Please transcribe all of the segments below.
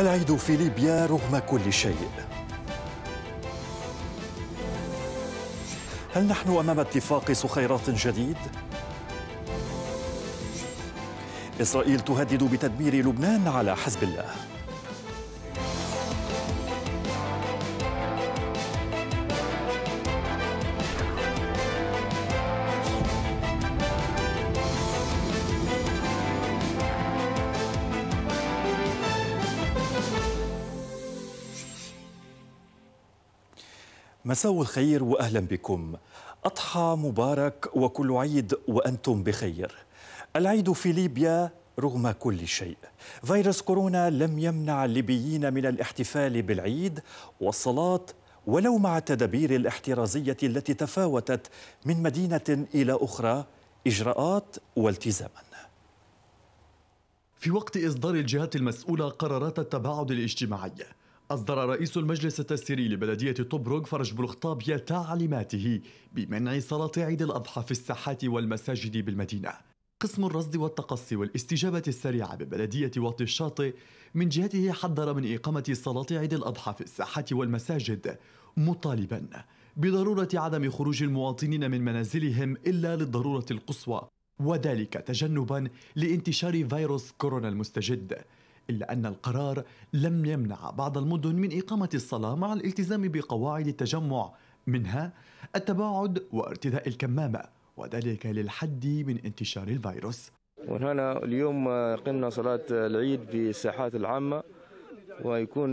العيد في ليبيا رغم كل شيء. هل نحن أمام اتفاق سخيرات جديد؟ إسرائيل تهدد بتدمير لبنان على حزب الله. مساء الخير واهلا بكم. أضحى مبارك وكل عيد وأنتم بخير. العيد في ليبيا رغم كل شيء. فيروس كورونا لم يمنع الليبيين من الاحتفال بالعيد والصلاة ولو مع التدابير الاحترازية التي تفاوتت من مدينة إلى أخرى إجراءات والتزاما. في وقت إصدار الجهات المسؤولة قرارات التباعد الاجتماعي أصدر رئيس المجلس التسييري لبلدية طبرق فرج بلخطابية تعليماته بمنع صلاة عيد الأضحى في الساحات والمساجد بالمدينة. قسم الرصد والتقصي والاستجابة السريعة ببلدية واطي الشاطئ من جهته حذر من إقامة صلاة عيد الأضحى في الساحات والمساجد مطالبا بضرورة عدم خروج المواطنين من منازلهم إلا للضرورة القصوى وذلك تجنبا لانتشار فيروس كورونا المستجد. إلا أن القرار لم يمنع بعض المدن من إقامة الصلاة مع الالتزام بقواعد التجمع منها التباعد وارتداء الكمامة وذلك للحد من انتشار الفيروس. وهنا اليوم قمنا صلاة العيد في الساحات العامة ويكون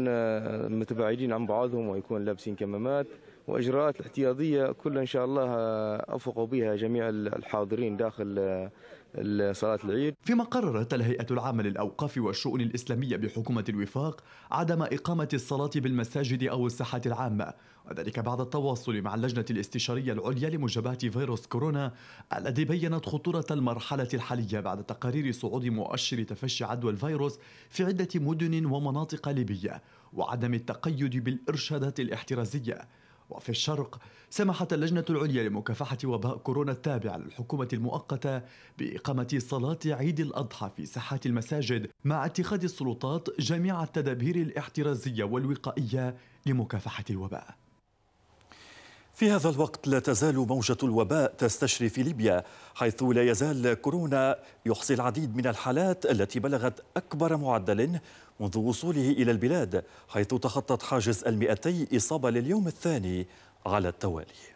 متباعدين عن بعضهم ويكون لابسين كمامات وإجراءات الاحتياطيه كلها إن شاء الله افقوا بها جميع الحاضرين داخل صلاة العيد. فيما قررت الهيئة العامة للأوقاف والشؤون الإسلامية بحكومة الوفاق عدم إقامة الصلاة بالمساجد أو الساحات العامة وذلك بعد التواصل مع اللجنة الاستشارية العليا لمجابهة فيروس كورونا الذي بينت خطورة المرحلة الحالية بعد تقارير صعود مؤشر تفشي عدوى الفيروس في عدة مدن ومناطق ليبية وعدم التقيد بالإرشادات الاحترازية. وفي الشرق سمحت اللجنة العليا لمكافحة وباء كورونا التابعة للحكومة المؤقتة بإقامة صلاة عيد الأضحى في ساحات المساجد مع اتخاذ السلطات جميع التدابير الاحترازية والوقائية لمكافحة الوباء. في هذا الوقت لا تزال موجة الوباء تستشري في ليبيا حيث لا يزال كورونا يحصي العديد من الحالات التي بلغت أكبر معدل منذ وصوله إلى البلاد حيث تخطت حاجز المئتي إصابة لليوم الثاني على التوالي.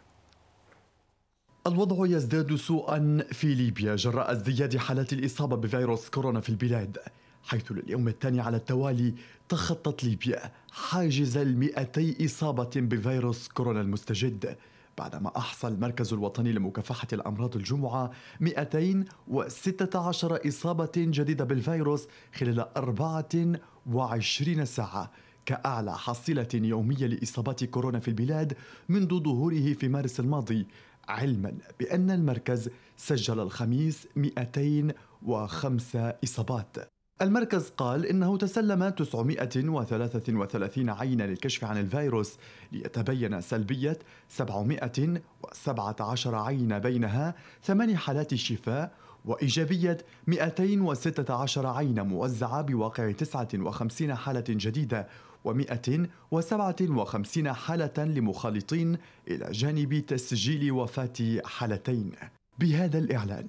الوضع يزداد سوءا في ليبيا جراء ازدياد حالات الإصابة بفيروس كورونا في البلاد حيث لليوم الثاني على التوالي تخطت ليبيا حاجز المئتي إصابة بفيروس كورونا المستجد. بعدما أحصى المركز الوطني لمكافحة الأمراض الجمعة 216 إصابة جديدة بالفيروس خلال 24 ساعة كأعلى حصيلة يومية لإصابات كورونا في البلاد منذ ظهوره في مارس الماضي علما بأن المركز سجل الخميس 205 إصابات. المركز قال إنه تسلم 933 عينة للكشف عن الفيروس ليتبين سلبية 717 عينة بينها ثمان حالات شفاء وإيجابية 216 عينة موزعة بواقع 59 حالة جديدة و157 حالة لمخالطين إلى جانب تسجيل وفاة حالتين. بهذا الإعلان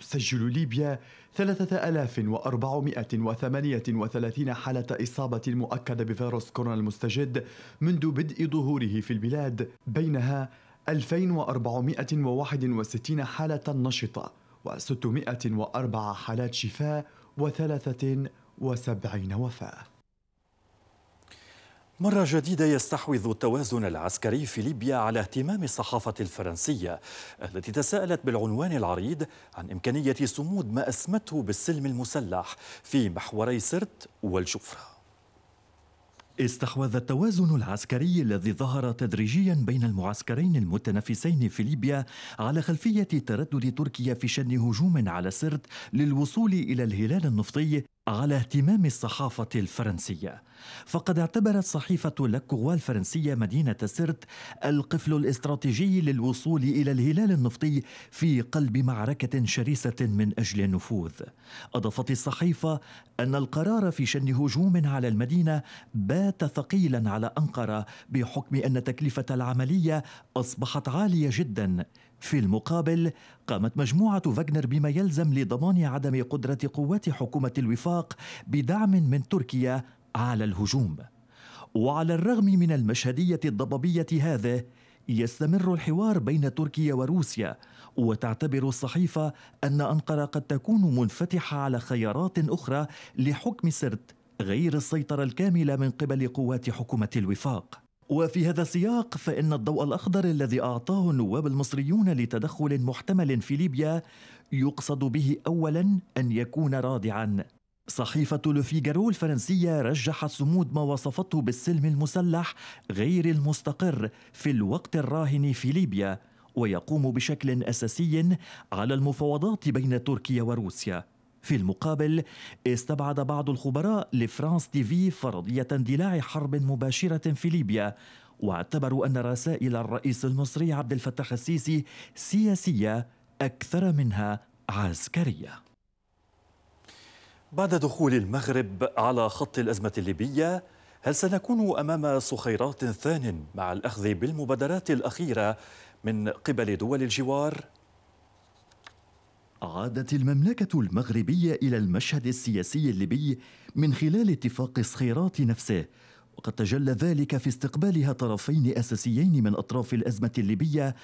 تسجل ليبيا 3438 حالة إصابة مؤكدة بفيروس كورونا المستجد منذ بدء ظهوره في البلاد. بينها 2461 حالة نشطة و604 حالات شفاء و73 وفاة. مرة جديدة يستحوذ التوازن العسكري في ليبيا على اهتمام الصحافة الفرنسية التي تساءلت بالعنوان العريض عن إمكانية صمود ما أسمته بالسلم المسلح في محوري سرت والجفرة. استحوذ التوازن العسكري الذي ظهر تدريجيا بين المعسكرين المتنافسين في ليبيا على خلفية تردد تركيا في شن هجوم على سرت للوصول إلى الهلال النفطي على اهتمام الصحافة الفرنسية. فقد اعتبرت صحيفة لاكوغوا الفرنسية مدينة سرت القفل الاستراتيجي للوصول إلى الهلال النفطي في قلب معركة شرسة من أجل النفوذ. أضافت الصحيفة أن القرار في شن هجوم على المدينة بات ثقيلا على أنقرة بحكم أن تكلفة العملية أصبحت عالية جدا. في المقابل قامت مجموعة فاغنر بما يلزم لضمان عدم قدرة قوات حكومة الوفاق بدعم من تركيا على الهجوم. وعلى الرغم من المشهدية الضبابية هذه يستمر الحوار بين تركيا وروسيا وتعتبر الصحيفة أن أنقرة قد تكون منفتحة على خيارات أخرى لحكم سرت غير السيطرة الكاملة من قبل قوات حكومة الوفاق. وفي هذا السياق فإن الضوء الأخضر الذي أعطاه النواب المصريون لتدخل محتمل في ليبيا يقصد به أولا أن يكون رادعا. صحيفة لوفيغارو الفرنسية رجحت صمود ما وصفته بالسلم المسلح غير المستقر في الوقت الراهن في ليبيا ويقوم بشكل أساسي على المفاوضات بين تركيا وروسيا. في المقابل استبعد بعض الخبراء لفرانس تيفي فرضية اندلاع حرب مباشرة في ليبيا واعتبروا أن رسائل الرئيس المصري عبد الفتاح السيسي سياسية أكثر منها عسكرية بعد دخول المغرب على خط الأزمة الليبية هل سنكون أمام صخيرات ثان مع الأخذ بالمبادرات الأخيرة من قبل دول الجوار؟ عادت المملكة المغربية إلى المشهد السياسي الليبي من خلال اتفاق صخيرات نفسه وقد تجلى ذلك في استقبالها طرفين أساسيين من أطراف الأزمة الليبية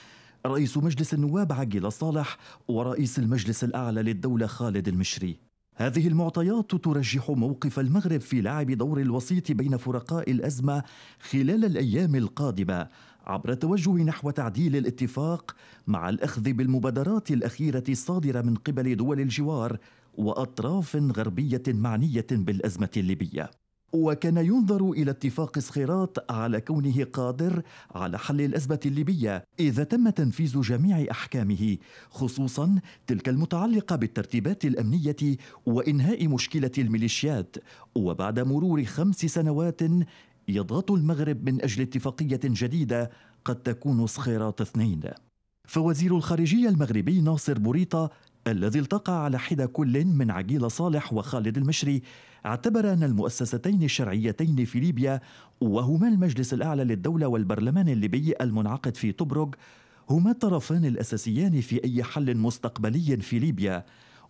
رئيس مجلس النواب عقيل صالح ورئيس المجلس الأعلى للدولة خالد المشري. هذه المعطيات ترجح موقف المغرب في لعب دور الوسيط بين فرقاء الأزمة خلال الأيام القادمة عبر التوجه نحو تعديل الاتفاق مع الأخذ بالمبادرات الأخيرة الصادرة من قبل دول الجوار وأطراف غربية معنية بالأزمة الليبية. وكان ينظر إلى اتفاق صخيرات على كونه قادر على حل الأزمة الليبية اذا تم تنفيذ جميع أحكامه خصوصا تلك المتعلقة بالترتيبات الأمنية وإنهاء مشكلة الميليشيات. وبعد مرور خمس سنوات يضغط المغرب من أجل اتفاقية جديدة قد تكون صخيرات اثنين. فوزير الخارجية المغربي ناصر بوريطة الذي التقى على حدى كل من عقيل صالح وخالد المشري اعتبر أن المؤسستين الشرعيتين في ليبيا وهما المجلس الأعلى للدولة والبرلمان الليبي المنعقد في طبرق هما الطرفان الأساسيان في أي حل مستقبلي في ليبيا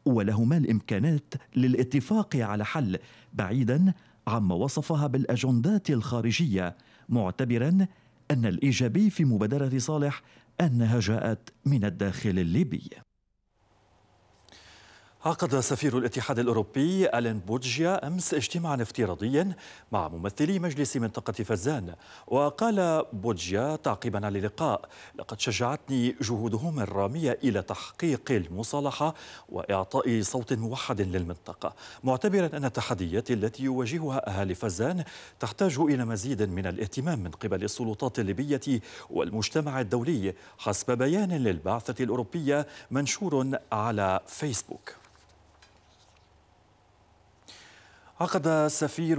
ولهما الإمكانات للاتفاق على حل بعيدا عما وصفها بالأجندات الخارجية معتبرا أن الإيجابي في مبادرة صالح أنها جاءت من الداخل الليبي. عقد سفير الاتحاد الأوروبي ألين بوجيا أمس اجتماعا افتراضيا مع ممثلي مجلس منطقة فزان وقال بوجيا تعقيبا على اللقاء لقد شجعتني جهودهم الرامية إلى تحقيق المصالحة وإعطاء صوت موحد للمنطقة معتبرا أن التحديات التي يواجهها أهالي فزان تحتاج إلى مزيد من الاهتمام من قبل السلطات الليبية والمجتمع الدولي حسب بيان للبعثة الأوروبية منشور على فيسبوك. عقد سفير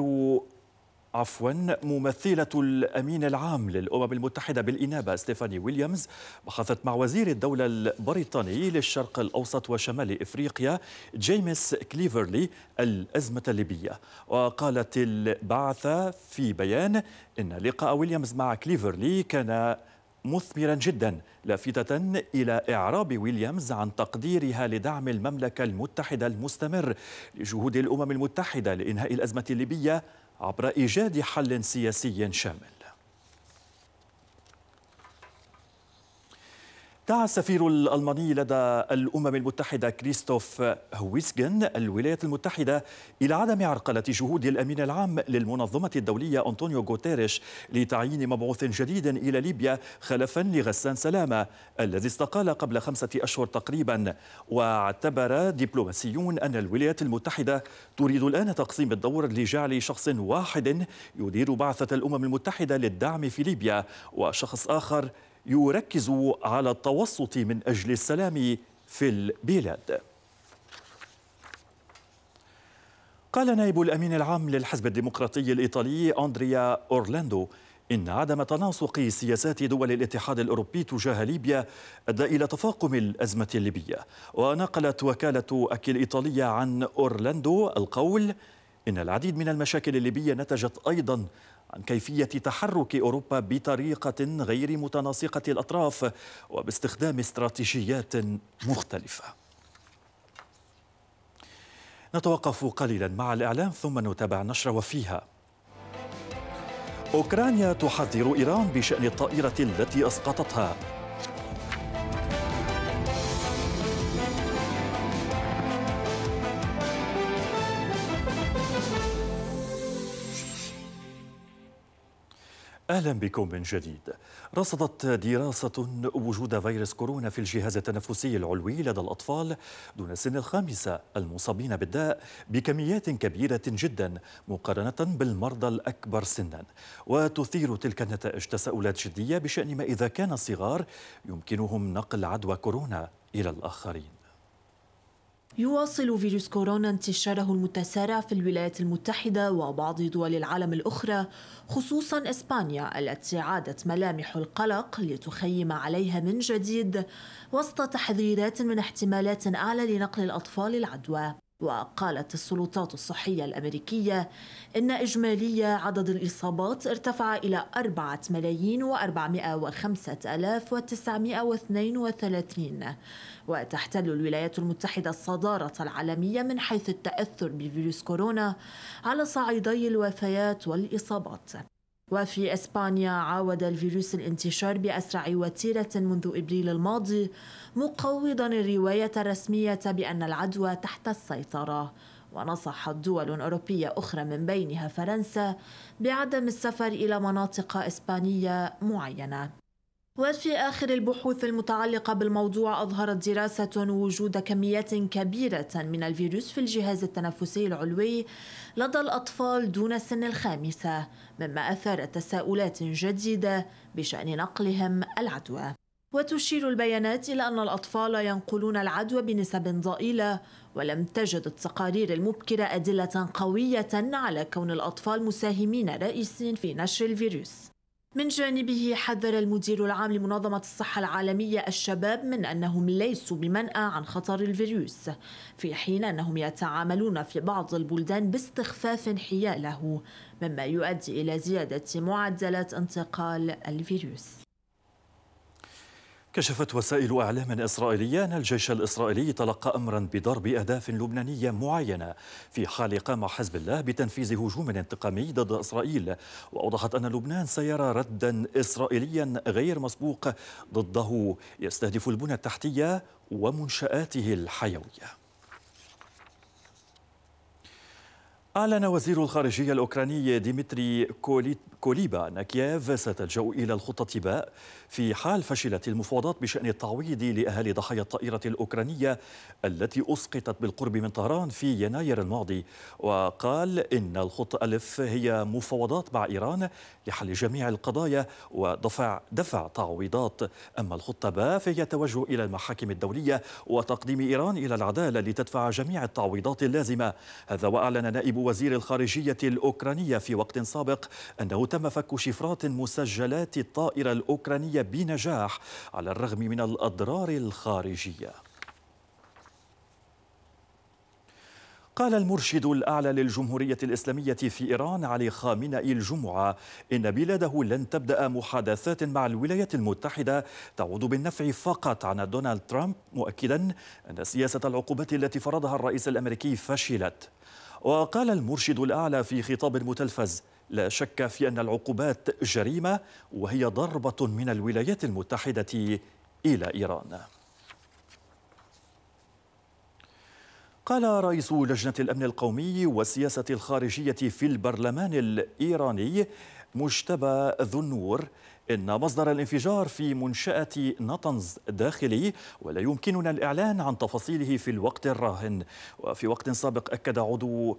عفوا ممثلة الأمين العام للأمم المتحدة بالإنابة ستيفاني ويليامز بحثت مع وزير الدولة البريطاني للشرق الأوسط وشمال إفريقيا جيمس كليفرلي الأزمة الليبية. وقالت البعثة في بيان إن لقاء ويليامز مع كليفرلي كان مثمرا جدا لافتة إلى إعراب ويليامز عن تقديرها لدعم المملكة المتحدة المستمر لجهود الأمم المتحدة لإنهاء الأزمة الليبية عبر إيجاد حل سياسي شامل. دعا السفير الألماني لدى الأمم المتحدة كريستوف هويسجن الولايات المتحدة إلى عدم عرقلة جهود الأمين العام للمنظمة الدولية أنطونيو غوتيريش لتعيين مبعوث جديد إلى ليبيا خلفا لغسان سلامة الذي استقال قبل خمسة أشهر تقريبا. واعتبر دبلوماسيون أن الولايات المتحدة تريد الآن تقسيم الدور لجعل شخص واحد يدير بعثة الأمم المتحدة للدعم في ليبيا وشخص آخر يركز على التوسط من أجل السلام في البلاد. قال نائب الأمين العام للحزب الديمقراطي الإيطالي أندريا أورلاندو إن عدم تناسق سياسات دول الاتحاد الأوروبي تجاه ليبيا أدى إلى تفاقم الأزمة الليبية. ونقلت وكالة أكل إيطالية عن أورلاندو القول إن العديد من المشاكل الليبية نتجت أيضا عن كيفية تحرك أوروبا بطريقة غير متناسقة الأطراف وباستخدام استراتيجيات مختلفة. نتوقف قليلا مع الإعلام ثم نتابع النشرة وفيها. أوكرانيا تحذر إيران بشأن الطائرة التي أسقطتها. أهلا بكم من جديد. رصدت دراسة وجود فيروس كورونا في الجهاز التنفسي العلوي لدى الأطفال دون سن الخامسه المصابين بالداء بكميات كبيرة جدا مقارنة بالمرضى الأكبر سنا. وتثير تلك النتائج تساؤلات جدية بشأن ما إذا كان الصغار يمكنهم نقل عدوى كورونا إلى الآخرين. يواصل فيروس كورونا انتشاره المتسارع في الولايات المتحدة وبعض دول العالم الأخرى خصوصا إسبانيا التي عادت ملامح القلق لتخيم عليها من جديد وسط تحذيرات من احتمالات أعلى لنقل الأطفال العدوى. وقالت السلطات الصحية الأمريكية إن إجمالي عدد الإصابات ارتفع إلى أربعة ملايين وأربعمائة وخمسة ألاف وتسعمائة واثنين وثلاثين وتحتل الولايات المتحدة الصدارة العالمية من حيث التأثر بفيروس كورونا على صعيدي الوفيات والإصابات. وفي إسبانيا عاود الفيروس الانتشار بأسرع وتيرة منذ إبريل الماضي مقوضا الرواية الرسمية بأن العدوى تحت السيطرة. ونصحت دول أوروبية أخرى من بينها فرنسا بعدم السفر إلى مناطق إسبانية معينة. وفي آخر البحوث المتعلقة بالموضوع أظهرت دراسة وجود كميات كبيرة من الفيروس في الجهاز التنفسي العلوي لدى الأطفال دون سن الخامسة مما أثار تساؤلات جديدة بشأن نقلهم العدوى. وتشير البيانات إلى أن الأطفال ينقلون العدوى بنسب ضئيلة ولم تجد التقارير المبكرة أدلة قوية على كون الأطفال مساهمين رئيسيين في نشر الفيروس. من جانبه حذر المدير العام لمنظمة الصحة العالمية الشباب من أنهم ليسوا بمنأى عن خطر الفيروس في حين أنهم يتعاملون في بعض البلدان باستخفاف حياله مما يؤدي إلى زيادة معدلات انتقال الفيروس. كشفت وسائل إعلام اسرائيليه ان الجيش الإسرائيلي تلقى امرا بضرب أهداف لبنانية معينة في حال قام حزب الله بتنفيذ هجوم انتقامي ضد إسرائيل. وأوضحت أن لبنان سيرى ردا اسرائيليا غير مسبوق ضده. يستهدف البنى التحتية ومنشآته الحيوية. أعلن وزير الخارجية الأوكراني ديمتري كوليبا أن كييف ستلجأ إلى الخطة باء في حال فشلت المفاوضات بشأن التعويض لأهالي ضحايا الطائرة الأوكرانية التي أسقطت بالقرب من طهران في يناير الماضي. وقال إن الخطة ألف هي مفاوضات مع إيران لحل جميع القضايا ودفع دفع تعويضات. أما الخطة باء فهي توجه إلى المحاكم الدولية وتقديم إيران إلى العدالة لتدفع جميع التعويضات اللازمة. هذا وأعلن نائب وزير الخارجية الأوكرانية في وقت سابق أنه تم فك شفرات مسجلات الطائرة الأوكرانية بنجاح على الرغم من الأضرار الخارجية. قال المرشد الأعلى للجمهورية الإسلامية في إيران علي خامنئي الجمعة إن بلاده لن تبدأ محادثات مع الولايات المتحدة تعود بالنفع فقط عن دونالد ترامب مؤكدا أن سياسة العقوبات التي فرضها الرئيس الأمريكي فشلت. وقال المرشد الأعلى في خطاب متلفز لا شك في أن العقوبات جريمة وهي ضربة من الولايات المتحدة إلى إيران. قال رئيس لجنة الأمن القومي والسياسة الخارجية في البرلمان الإيراني مجتبى ذو النور. إن مصدر الانفجار في منشأة نطنز داخلي ولا يمكننا الإعلان عن تفاصيله في الوقت الراهن. وفي وقت سابق أكد عضو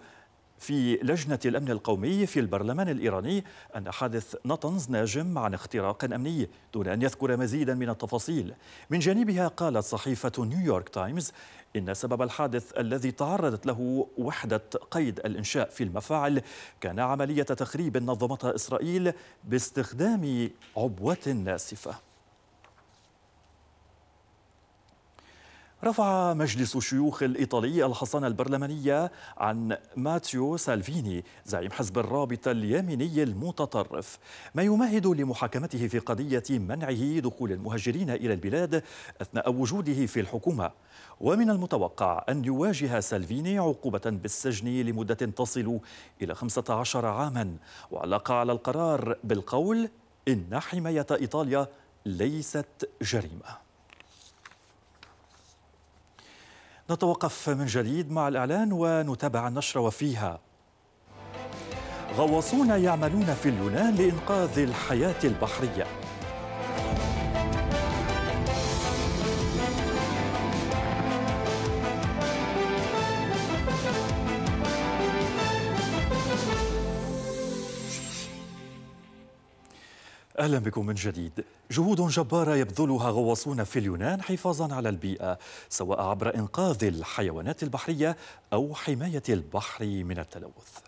في لجنة الأمن القومي في البرلمان الإيراني أن حادث نطنز ناجم عن اختراق أمني دون أن يذكر مزيدا من التفاصيل. من جانبها قالت صحيفة نيويورك تايمز إن سبب الحادث الذي تعرضت له وحدة قيد الإنشاء في المفاعل كان عملية تخريب نظمتها إسرائيل باستخدام عبوة ناسفة. رفع مجلس الشيوخ الإيطالي الحصانة البرلمانية عن ماتيو سالفيني زعيم حزب الرابطة اليميني المتطرف. ما يمهد لمحاكمته في قضية منعه دخول المهاجرين إلى البلاد أثناء وجوده في الحكومة. ومن المتوقع أن يواجه سالفيني عقوبة بالسجن لمدة تصل إلى 15 عاما. وعلق على القرار بالقول إن حماية إيطاليا ليست جريمة. نتوقف من جديد مع الإعلان ونتابع النشرة وفيها. غواصون يعملون في اليونان لإنقاذ الحياة البحرية. أهلا بكم من جديد. جهود جباره يبذلها غواصون في اليونان حفاظا على البيئة سواء عبر إنقاذ الحيوانات البحرية أو حماية البحر من التلوث.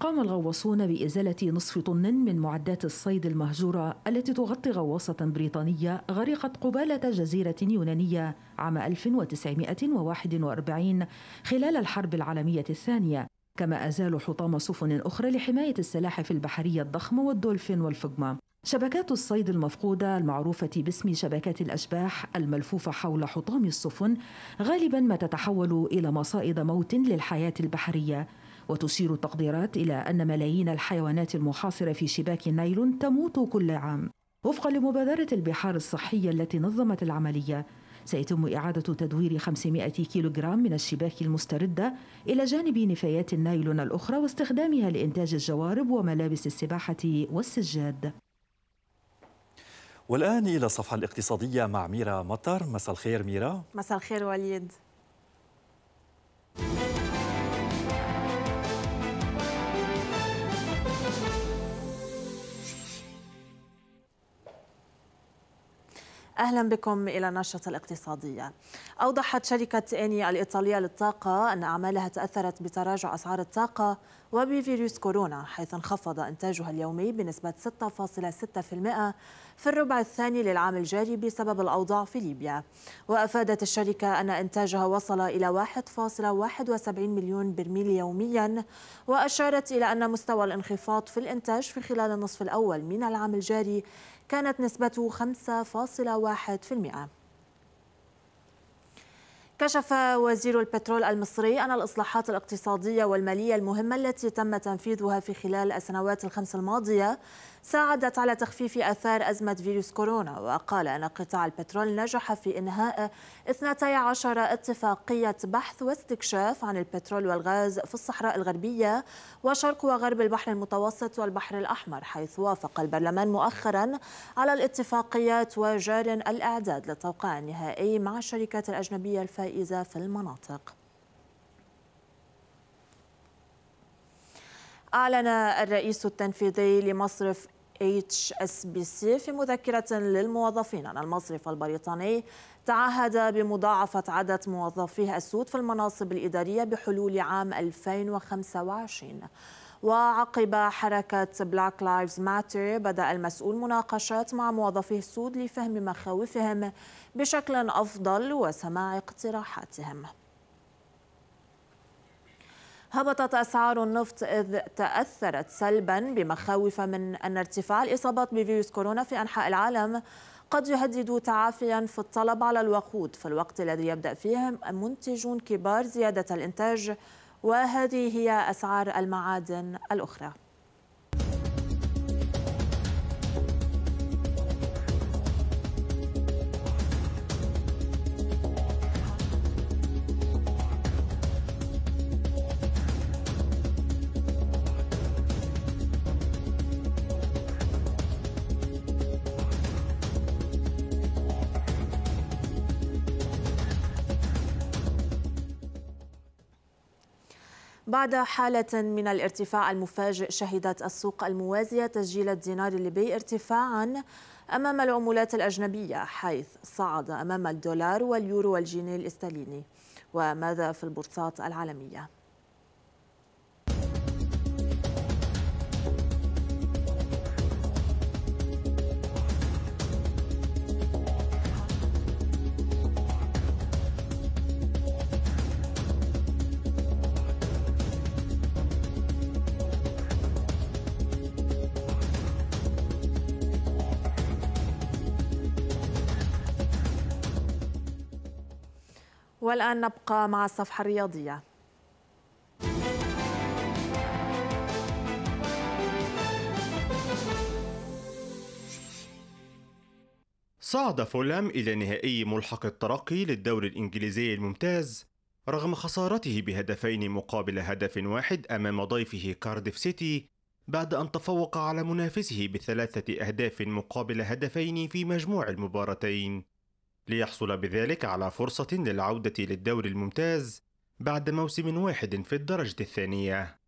قام الغواصون بإزالة نصف طن من معدات الصيد المهجورة التي تغطي غواصة بريطانية غرقت قبالة جزيرة يونانية عام 1941 خلال الحرب العالمية الثانية كما أزالوا حطام سفن أخرى لحماية السلاحف البحرية الضخمة والدولفين والفقمة شبكات الصيد المفقودة المعروفة باسم شبكات الأشباح الملفوفة حول حطام السفن غالبا ما تتحول إلى مصائد موت للحياة البحرية. وتشير التقديرات إلى أن ملايين الحيوانات المحاصرة في شباك النايلون تموت كل عام. وفقا لمبادرة البحار الصحية التي نظمت العملية سيتم إعادة تدوير 500 كيلوغرام من الشباك المستردة إلى جانب نفايات النايلون الأخرى واستخدامها لإنتاج الجوارب وملابس السباحة والسجاد. والآن إلى الصفحة الاقتصادية مع ميرا مطر. مساء الخير ميرا. مساء الخير وليد. أهلا بكم إلى النشرة الاقتصادية. أوضحت شركة إني الإيطالية للطاقة أن أعمالها تأثرت بتراجع أسعار الطاقة وبفيروس كورونا حيث انخفض إنتاجها اليومي بنسبة 6.6% في الربع الثاني للعام الجاري بسبب الأوضاع في ليبيا. وأفادت الشركة أن إنتاجها وصل إلى 1.71 مليون برميل يوميا وأشارت إلى أن مستوى الانخفاض في الإنتاج في خلال النصف الأول من العام الجاري كانت نسبته 5.1% كشف وزير البترول المصري أن الإصلاحات الاقتصادية والمالية المهمة التي تم تنفيذها في خلال السنوات الخمس الماضية ساعدت على تخفيف آثار أزمة فيروس كورونا وقال أن قطاع البترول نجح في إنهاء 12 اتفاقية بحث واستكشاف عن البترول والغاز في الصحراء الغربية وشرق وغرب البحر المتوسط والبحر الأحمر حيث وافق البرلمان مؤخرا على الاتفاقيات وجار الإعداد للتوقيع النهائي مع الشركات الأجنبية الفائزة في المناطق. أعلن الرئيس التنفيذي لمصرف HSBC في مذكرة للموظفين أن المصرف البريطاني تعهد بمضاعفة عدد موظفيه السود في المناصب الإدارية بحلول عام 2025 وعقب حركة Black Lives Matter بدأ المسؤول مناقشات مع موظفي السود لفهم مخاوفهم بشكل أفضل وسماع اقتراحاتهم. هبطت أسعار النفط إذ تأثرت سلبا بمخاوف من أن ارتفاع الإصابات بفيروس كورونا في أنحاء العالم قد يهدد تعافيا في الطلب على الوقود. في الوقت الذي يبدأ فيه منتجون كبار زيادة الإنتاج وهذه هي أسعار المعادن الأخرى. بعد حالة من الارتفاع المفاجئ شهدت السوق الموازية تسجيل الدينار الليبي ارتفاعا أمام العملات الأجنبية حيث صعد أمام الدولار واليورو والجنيه الاسترليني وماذا في البورصات العالمية؟ والآن نبقى مع الصفحة الرياضية. صعد فولام إلى نهائي ملحق الترقي للدوري الإنجليزي الممتاز رغم خسارته بهدفين مقابل هدف واحد أمام ضيفه كارديف سيتي بعد أن تفوق على منافسه بثلاثة أهداف مقابل هدفين في مجموع المباراتين. ليحصل بذلك على فرصة للعودة للدوري الممتاز بعد موسم واحد في الدرجة الثانية.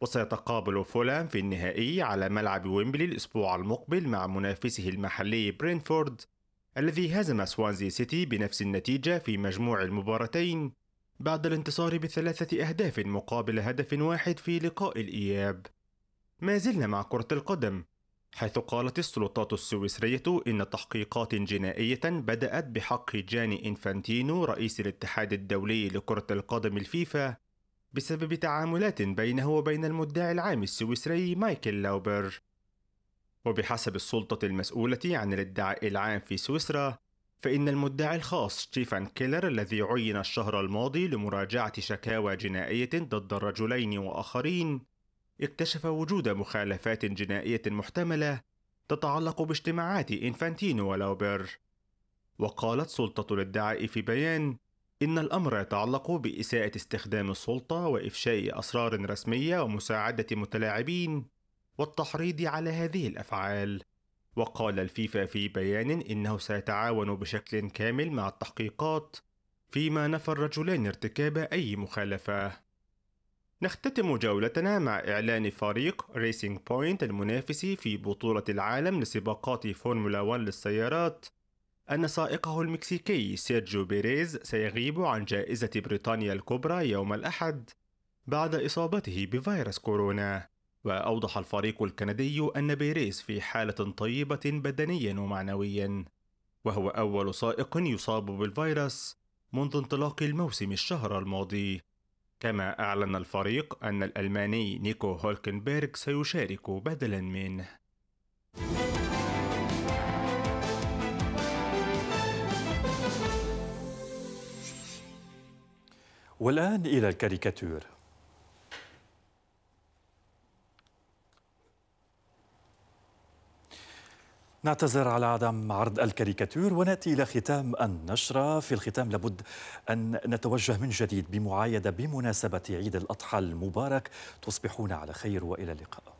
وسيتقابل فولام في النهائي على ملعب ويمبلي الأسبوع المقبل مع منافسه المحلي برينفورد الذي هزم سوانزي سيتي بنفس النتيجة في مجموع المباراتين بعد الانتصار بثلاثة أهداف مقابل هدف واحد في لقاء الإياب. ما زلنا مع كرة القدم حيث قالت السلطات السويسرية إن تحقيقات جنائية بدأت بحق جاني إنفانتينو رئيس الاتحاد الدولي لكرة القدم الفيفا بسبب تعاملات بينه وبين المدعي العام السويسري مايكل لاوبر. وبحسب السلطة المسؤولة عن الادعاء العام في سويسرا فإن المدعي الخاص ستيفان كيلر الذي عين الشهر الماضي لمراجعة شكاوى جنائية ضد الرجلين وآخرين اكتشف وجود مخالفات جنائية محتملة تتعلق باجتماعات إنفانتينو ولاوبر وقالت سلطة الادعاء في بيان إن الأمر يتعلق بإساءة استخدام السلطة وإفشاء أسرار رسمية ومساعدة متلاعبين والتحريض على هذه الأفعال. وقال الفيفا في بيان إنه سيتعاون بشكل كامل مع التحقيقات فيما نفى الرجلان ارتكاب أي مخالفة. نختتم جولتنا مع إعلان فريق Racing Point المنافس في بطولة العالم لسباقات فورمولا 1 للسيارات. أن سائقه المكسيكي سيرجيو بيريز سيغيب عن جائزة بريطانيا الكبرى يوم الأحد بعد إصابته بفيروس كورونا. وأوضح الفريق الكندي أن بيريز في حالة طيبة بدنيا ومعنويا وهو أول سائق يصاب بالفيروس منذ انطلاق الموسم الشهر الماضي. كما أعلن الفريق أن الألماني نيكو هولكنبرغ سيشارك بدلا منه. والآن إلى الكاريكاتير نعتذر على عدم عرض الكاريكاتير ونأتي إلى ختام النشرة، في الختام لابد أن نتوجه من جديد بمعايدة بمناسبة عيد الأضحى المبارك، تصبحون على خير وإلى اللقاء.